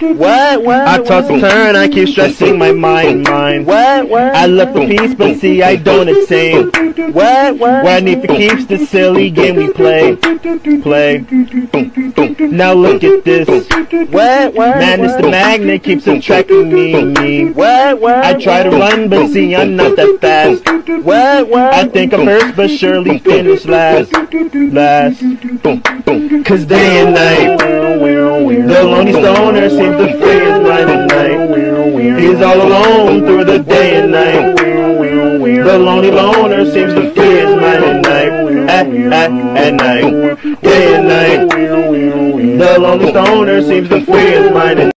What? What? I toss and turn, I keep stressing my mind, mind. What? What? I look for peace, but see, I don't attain. What? What? Where I need for keeps the silly game we play, play. Now look at this. What? What? Man, it's the magnet keeps attracting me, me. What? What? I try to run, but see, I'm not that fast. What? What? I think I'm first, but surely finish last, last. Cause day and night, the lonely stoner seems to free his mind at night. He's all alone through the day and night. The lonely loner seems to free his mind at night, at, at, at night, day and night. The lonely stoner seems to free his mind at